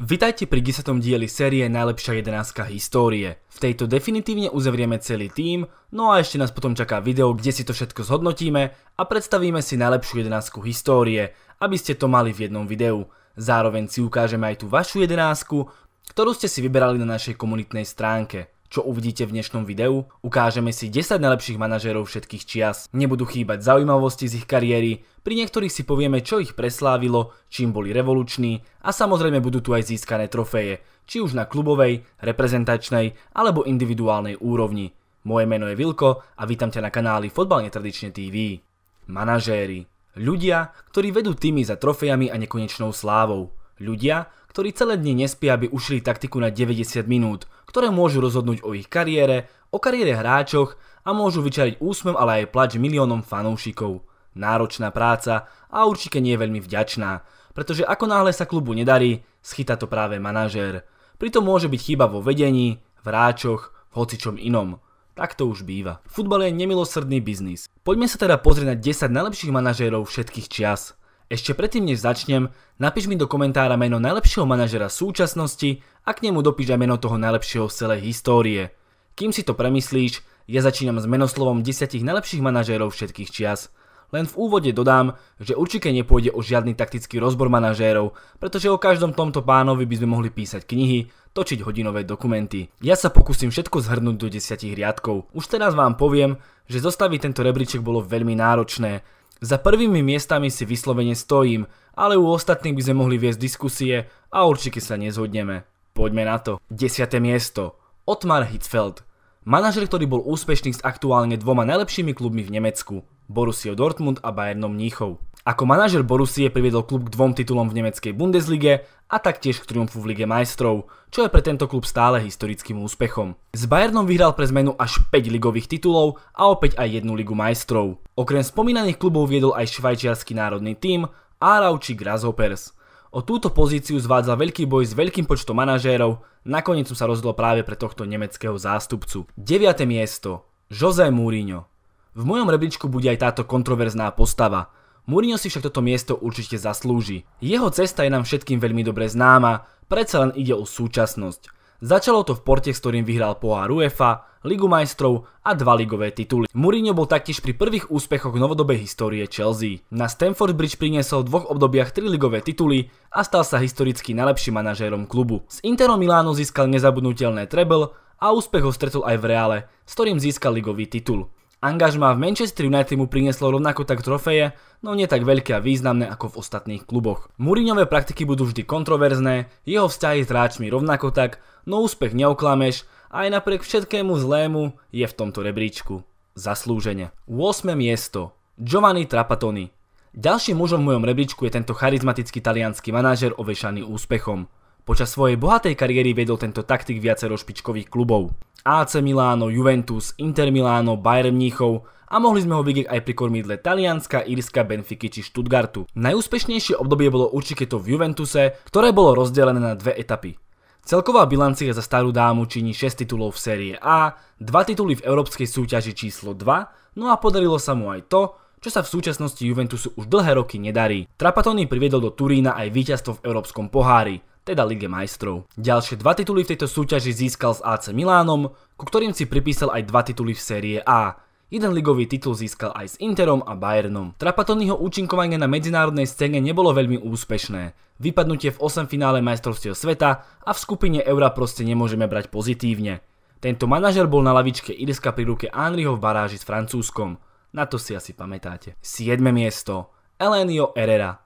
Vitajte pri 10. dieli série Najlepšia 11 histórie. V tejto definitívne uzavrieme celý tým, no a ešte nás potom čaká video, kde si to všetko zhodnotíme a predstavíme si najlepšiu 11 histórie, aby ste to mali v jednom videu. Zároveň si ukážeme aj tú vašu 11, ktorú ste si vyberali na našej komunitnej stránke. Čo uvidíte v dnešnom videu? Ukážeme si 10 najlepších manažérov všetkých čias. Nebudú chýbať zaujímavosti z ich kariéry, pri niektorých si povieme, čo ich preslávilo, čím boli revoluční a samozrejme budú tu aj získané trofeje, či už na klubovej, reprezentačnej alebo individuálnej úrovni. Moje meno je Vilko a vítam ťa na kanáli Fotbal Netradične TV. Manažéri. Ľudia, ktorí vedú týmy za trofejami a nekonečnou slávou. Ľudia, ktorí celé dni nespia, aby ušili taktiku na 90 minút, ktoré môžu rozhodnúť o ich kariére, o kariére hráčoch a môžu vyčariť úsmev, ale aj plač miliónom fanúšikov. Náročná práca a určite nie je veľmi vďačná, pretože ako náhle sa klubu nedarí, schyta to práve manažér. Pritom môže byť chyba vo vedení, v hráčoch, v hocičom inom. Tak to už býva. Futbal je nemilosrdný biznis. Poďme sa teda pozrieť na 10 najlepších manažérov všetkých čias. Ešte predtým, než začnem, napíš mi do komentára meno najlepšieho manažera súčasnosti a k nemu dopíš aj meno toho najlepšieho z celej histórie. Kým si to premyslíš, ja začínam s menoslovom 10 najlepších manažérov všetkých čias. Len v úvode dodám, že určite nepôjde o žiadny taktický rozbor manažérov, pretože o každom tomto pánovi by sme mohli písať knihy, točiť hodinové dokumenty. Ja sa pokúsim všetko zhrnúť do 10 riadkov. Už teraz vám poviem, že zostaviť tento rebríček bolo veľmi náročné, za prvými miestami si vyslovene stojím, ale u ostatných by sme mohli viesť diskusie a určite sa nezhodneme. Poďme na to. 10. miesto. Otmar Hitzfeld. Manažer, ktorý bol úspešný s aktuálne dvoma najlepšími klubmi v Nemecku. Borussia Dortmund a Bayernom Mníchov. Ako manažer Borussie priviedol klub k dvom titulom v nemeckej Bundeslige a taktiež k triumfu v Lige majstrov, čo je pre tento klub stále historickým úspechom. S Bayernom vyhral pre zmenu až 5 ligových titulov a opäť aj jednu Ligu majstrov. Okrem spomínaných klubov viedol aj švajčiarsky národný tím Arauči Grasshoppers. O túto pozíciu zvádzal veľký boj s veľkým počtom manažérov, nakoniec som sa rozhodol práve pre tohto nemeckého zástupcu. 9. miesto. José Mourinho. V mojom rebríčku bude aj táto kontroverzná postava – Mourinho si však toto miesto určite zaslúži. Jeho cesta je nám všetkým veľmi dobre známa, predsa len ide o súčasnosť. Začalo to v porte, s ktorým vyhral pohár UEFA, Ligu majstrov a dva ligové tituly. Mourinho bol taktiež pri prvých úspechoch novodobej histórie Chelsea. Na Stamford Bridge priniesol v dvoch obdobiach tri ligové tituly a stal sa historicky najlepším manažérom klubu. S Interom Milánu získal nezabudnutelné treble a úspech ho stretol aj v Reále, s ktorým získal ligový titul. Angažma v Manchester United mu prinieslo rovnako tak trofeje, no nie tak veľké a významné ako v ostatných kluboch. Mourinhové praktiky budú vždy kontroverzné, jeho vzťahy s hráčmi rovnako tak, no úspech neoklameš aj napriek všetkému zlému je v tomto rebríčku. Zaslúžene. 8. miesto. Giovanni Trapattoni. Ďalším mužom v mojom rebríčku je tento charizmatický talianský manažer ovešaný úspechom. Počas svojej bohatej kariéry viedol tento taktik viacero špičkových klubov. AC Milano, Juventus, Inter Milano, Bayern Mníchov a mohli sme ho vidieť aj pri kormidle Talianska, Írska, Benfiky či Stuttgartu. Najúspešnejšie obdobie bolo určite to v Juventuse, ktoré bolo rozdelené na dve etapy. Celková bilancia za starú dámu činí 6 titulov v série A, 2 tituly v európskej súťaži číslo 2, no a podarilo sa mu aj to, čo sa v súčasnosti Juventusu už dlhé roky nedarí. Trapatony priviedol do Turína aj víťazstvo v európskom pohári teda Lige majstrov. Ďalšie dva tituly v tejto súťaži získal s AC Milánom, ku ktorým si pripísal aj dva tituly v série A. Jeden ligový titul získal aj s Interom a Bayernom. Trapatonyho účinkovanie na medzinárodnej scéne nebolo veľmi úspešné. Vypadnutie v 8 finále majstrovstiev sveta a v skupine Eura proste nemôžeme brať pozitívne. Tento manažer bol na lavičke Irska pri ruke Henryho v baráži s Francúzskom. Na to si asi pamätáte. 7. miesto. Elenio Herrera.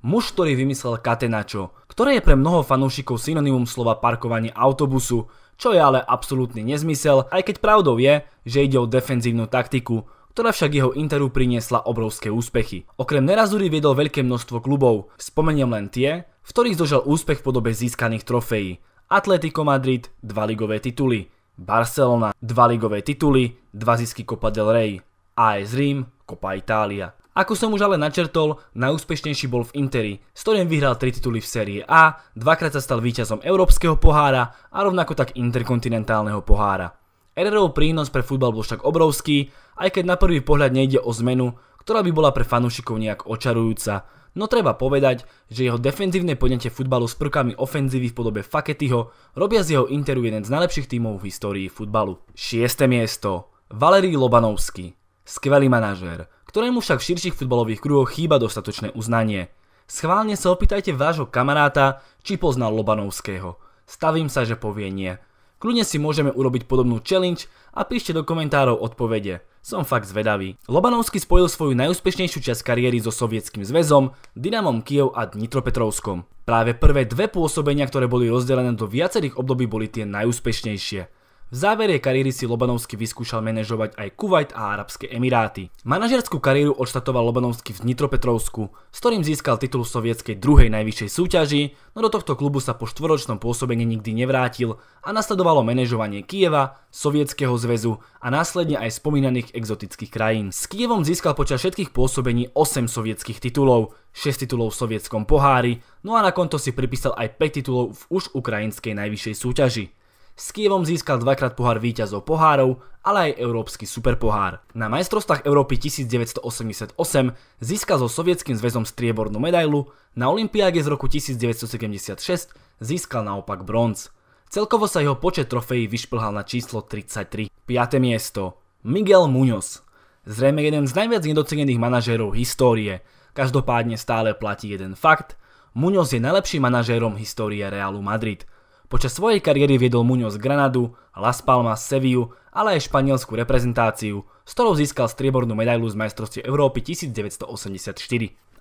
Muž, ktorý vymyslel Catenaccio, ktoré je pre mnoho fanúšikov synonymum slova parkovanie autobusu, čo je ale absolútny nezmysel, aj keď pravdou je, že ide o defenzívnu taktiku, ktorá však jeho Interu priniesla obrovské úspechy. Okrem Nerazury viedol veľké množstvo klubov, spomeniem len tie, v ktorých dožal úspech v podobe získaných trofejí. Atletico Madrid, dva ligové tituly, Barcelona, dva ligové tituly, dva zisky Copa del Rey, AS Rím, Copa Italia. Ako som už ale načrtol, najúspešnejší bol v Interi, s ktorým vyhral 3 tituly v série A, dvakrát sa stal víťazom Európskeho pohára a rovnako tak Interkontinentálneho pohára. Herrerov prínos pre futbal bol však obrovský, aj keď na prvý pohľad nejde o zmenu, ktorá by bola pre fanúšikov nejak očarujúca, no treba povedať, že jeho defenzívne poňatie futbalu s prvkami ofenzívy v podobe Faketyho robia z jeho Interu jeden z najlepších tímov v histórii futbalu. 6. miesto. Valerij Lobanovský. Skvelý manažér, ktorému však v širších futbalových kruhoch chýba dostatočné uznanie. Schválne sa opýtajte vášho kamaráta, či poznal Lobanovského. Stavím sa, že povie nie. Kľudne si môžeme urobiť podobnú challenge a píšte do komentárov odpovede. Som fakt zvedavý. Lobanovský spojil svoju najúspešnejšiu časť kariéry so Sovietským zväzom, Dynamom Kiev a Dnitropetrovskom. Práve prvé dve pôsobenia, ktoré boli rozdelené do viacerých období, boli tie najúspešnejšie. V závere kariéry si Lobanovský vyskúšal manažovať aj Kuwait a Arabské Emiráty. Manažerskú kariéru odštatoval Lobanovský v Dnitropetrovsku, s ktorým získal titul sovietskej druhej najvyššej súťaži, no do tohto klubu sa po štvoročnom pôsobení nikdy nevrátil a nasledovalo manažovanie Kieva, Sovietskeho zväzu a následne aj spomínaných exotických krajín. S Kievom získal počas všetkých pôsobení 8 sovietských titulov, 6 titulov v sovietskom pohári, no a na konto si pripísal aj 5 titulov v už ukrajinskej najvyššej súťaži. S Kievom získal dvakrát pohár víťazov pohárov, ale aj európsky superpohár. Na majstrovstvách Európy 1988 získal so Sovietským zväzom striebornú medailu, na Olympiáde z roku 1976 získal naopak bronz. Celkovo sa jeho počet trofejí vyšplhal na číslo 33. 5. miesto. Miguel Muñoz. Zrejme jeden z najviac nedocenených manažérov histórie. Každopádne stále platí jeden fakt. Muñoz je najlepším manažérom histórie Realu Madrid. Počas svojej kariéry viedol Muñoz Granadu, Las Palmas, Sevillu, ale aj španielskú reprezentáciu, s ktorou získal striebornú medailu z majstrovstiev Európy 1984.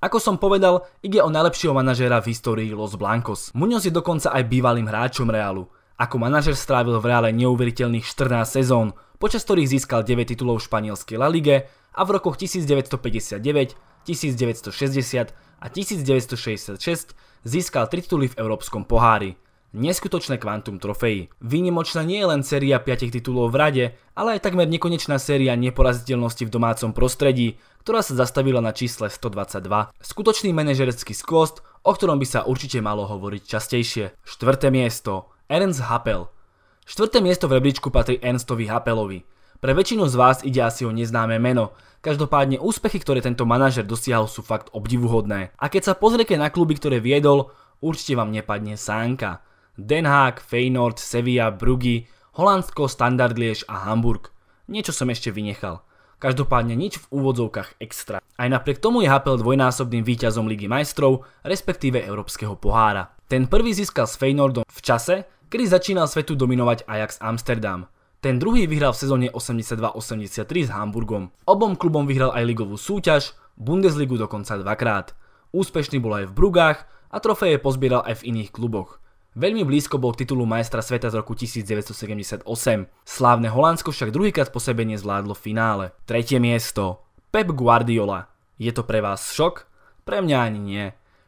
Ako som povedal, ide o najlepšieho manažéra v histórii Los Blancos. Muñoz je dokonca aj bývalým hráčom Realu. Ako manažer strávil v Reále neuveriteľných 14 sezón, počas ktorých získal 9 titulov v španielskej La Lige a v rokoch 1959, 1960 a 1966 získal 3 tituly v Európskom pohári. Neskutočné kvantum trofejí. Výnimočná nie je len séria 5 titulov v rade, ale aj takmer nekonečná séria neporaziteľnosti v domácom prostredí, ktorá sa zastavila na čísle 122. Skutočný manažerský skvost, o ktorom by sa určite malo hovoriť častejšie. Štvrté miesto. Ernst Happel. Štvrté miesto v rebríčku patrí Ernstovi Happelovi. Pre väčšinu z vás ide asi o neznáme meno, každopádne úspechy, ktoré tento manažer dosiahol sú fakt obdivuhodné. A keď sa pozriete na kluby, ktoré viedol, určite vám nepadne sánka. Den Haag, Feyenoord, Sevilla, Bruggy, Holandsko, Standard Liež a Hamburg. Niečo som ešte vynechal. Každopádne nič v úvodzovkách extra. Aj napriek tomu je Hapel dvojnásobným víťazom Ligy majstrov, respektíve Európskeho pohára. Ten prvý získal s Feyenoordom v čase, kedy začínal svetu dominovať Ajax Amsterdam. Ten druhý vyhral v sezóne 82-83 s Hamburgom. Obom klubom vyhral aj ligovú súťaž, Bundesligu dokonca dvakrát. Úspešný bol aj v Brugách a trofeje pozbieral aj v iných kluboch. Veľmi blízko bol titulu majstra sveta z roku 1978. Slávne Holandsko však druhýkrát po sebe nezvládlo v finále. Tretie miesto. Pep Guardiola. Je to pre vás šok? Pre mňa ani nie.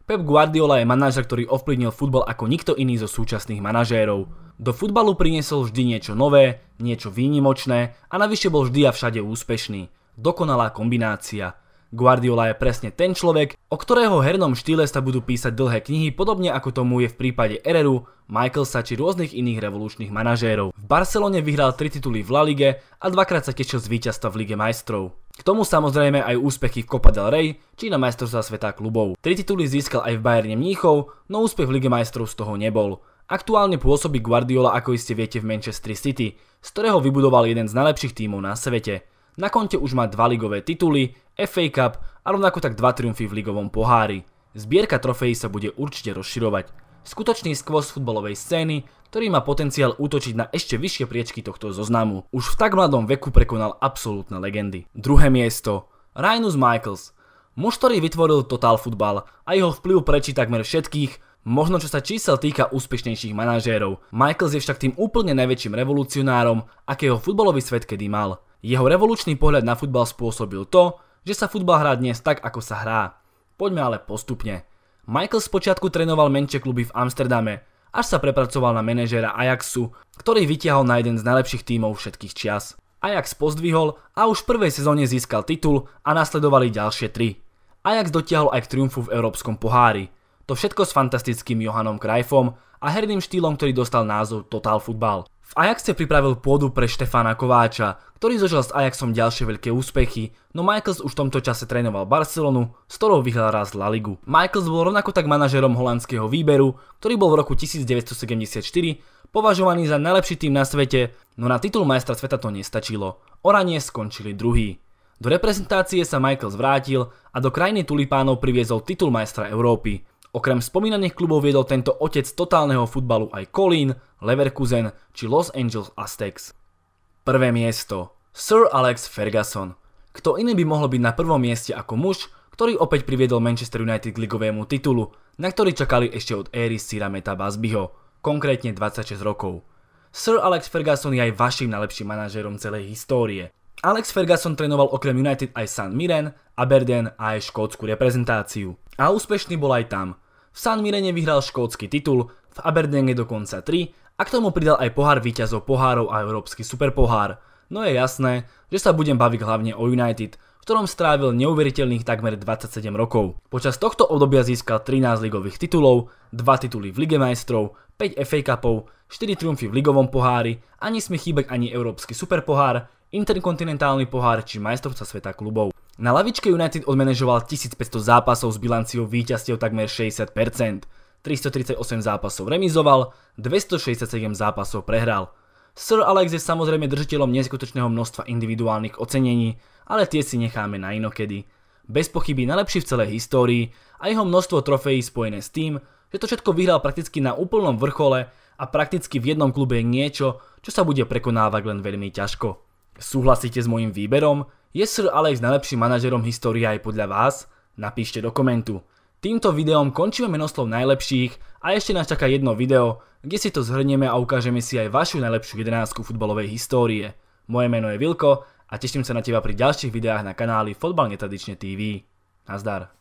Pep Guardiola je manažer, ktorý ovplyvnil futbal ako nikto iný zo súčasných manažérov. Do futbalu priniesol vždy niečo nové, niečo výnimočné a navyše bol vždy a všade úspešný. Dokonalá kombinácia. Guardiola je presne ten človek, o ktorého hernom štýle sa budú písať dlhé knihy, podobne ako tomu je v prípade Ereru, Michaelsa či rôznych iných revolučných manažérov. V Barcelone vyhral 3 tituly v La Lige a dvakrát sa tešil z víťazstva v Lige majstrov. K tomu samozrejme aj úspechy v Copa del Rey či na majstrovstvá sveta klubov. Tri tituly získal aj v Bayerne Mníchov, no úspech v Lige majstrov z toho nebol. Aktuálne pôsobí Guardiola ako iste viete v Manchester City, z ktorého vybudoval jeden z najlepších tímov na svete. Na konte už má dva ligové tituly, FA Cup a rovnako tak dva triumfy v ligovom pohári. Zbierka trofejí sa bude určite rozširovať. Skutočný skvost futbalovej scény, ktorý má potenciál útočiť na ešte vyššie priečky tohto zoznamu. Už v tak mladom veku prekonal absolútne legendy. Druhé miesto. Rhinus Michaels. Muž, ktorý vytvoril Total Football a jeho vplyv prečí takmer všetkých, možno čo sa čísel týka úspešnejších manažérov. Michaels je však tým úplne najväčším revolucionárom, akého futbalový svet kedy mal. Jeho revolučný pohľad na futbal spôsobil to, že sa futbal hrá dnes tak, ako sa hrá. Poďme ale postupne. Michael spočiatku trénoval menšie kluby v Amsterdame, až sa prepracoval na manažéra Ajaxu, ktorý vytiahol na jeden z najlepších tímov všetkých čias. Ajax pozdvihol a už v prvej sezóne získal titul a nasledovali ďalšie tri. Ajax dotiahol aj k triumfu v Európskom pohári. To všetko s fantastickým Johanom Cruyffom a herným štýlom, ktorý dostal názov Total Football. V Ajaxe pripravil pôdu pre Štefána Kováča, ktorý zožal s Ajaxom ďalšie veľké úspechy, no Michaels už v tomto čase trénoval Barcelonu, s ktorou vyhral raz La Ligu. Michaels bol rovnako tak manažerom holandského výberu, ktorý bol v roku 1974 považovaný za najlepší tým na svete, no na titul majstra sveta to nestačilo. Oranie skončili druhý. Do reprezentácie sa Michaels vrátil a do krajiny tulipánov priviezol titul majstra Európy. Okrem spomínaných klubov viedol tento otec totálneho futbalu aj Colin, Leverkusen či Los Angeles Aztecs. Prvé miesto. Sir Alex Ferguson. Kto iný by mohol byť na prvom mieste ako muž, ktorý opäť priviedol Manchester United k ligovému titulu, na ktorý čakali ešte od éry Sira Meta Basbyho, konkrétne 26 rokov. Sir Alex Ferguson je aj vašim najlepším manažérom celej histórie. Alex Ferguson trénoval okrem United aj San Mirren, Aberdeen a aj škótsku reprezentáciu. A úspešný bol aj tam. V San Mirene vyhral škótsky titul, v Aberdeene dokonca 3 a k tomu pridal aj pohár víťazov pohárov a európsky superpohár. No je jasné, že sa budem baviť hlavne o United, v ktorom strávil neuveriteľných takmer 27 rokov. Počas tohto obdobia získal 13 ligových titulov, 2 tituly v Lige majstrov, 5 FA Cupov, 4 triumfy v ligovom pohári, ani smie chýbať ani európsky superpohár, interkontinentálny pohár či majstrovca sveta klubov. Na lavičke United odmanežoval 1500 zápasov s bilanciou víťazstiev takmer 60%, 338 zápasov remizoval, 267 zápasov prehral. Sir Alex je samozrejme držiteľom neskutočného množstva individuálnych ocenení, ale tie si necháme na inokedy. Bez pochyby najlepší v celej histórii a jeho množstvo trofejí spojené s tým, že to všetko vyhral prakticky na úplnom vrchole a prakticky v jednom klube je niečo, čo sa bude prekonávať len veľmi ťažko. Súhlasíte s môjim výberom? Je Sir Alex najlepším manažerom histórie aj podľa vás? Napíšte do komentu. Týmto videom končíme menoslov najlepších a ešte nás čaká jedno video, kde si to zhrnieme a ukážeme si aj vašu najlepšiu 11 futbalovej histórie. Moje meno je Vilko a teším sa na teba pri ďalších videách na kanáli Fotbal Netradične TV. Nazdar.